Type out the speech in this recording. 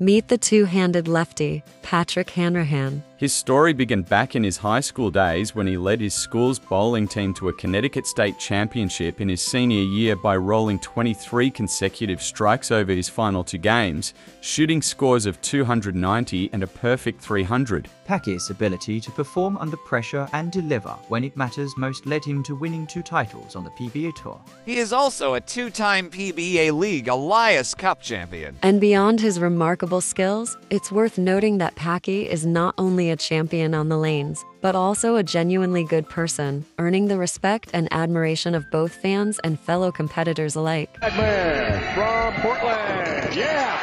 Meet the two handed lefty, Patrick Hanrahan. His story began back in his high school days when he led his school's bowling team to a Connecticut State Championship in his senior year by rolling 23 consecutive strikes over his final two games, shooting scores of 290 and a perfect 300. Packy's ability to perform under pressure and deliver when it matters most led him to winning two titles on the PBA Tour. He is also a two time PBA League Elias Cup champion. And beyond his remarkable skills, it's worth noting that Packy is not only a champion on the lanes, but also a genuinely good person, earning the respect and admiration of both fans and fellow competitors alike. From Portland. Yeah.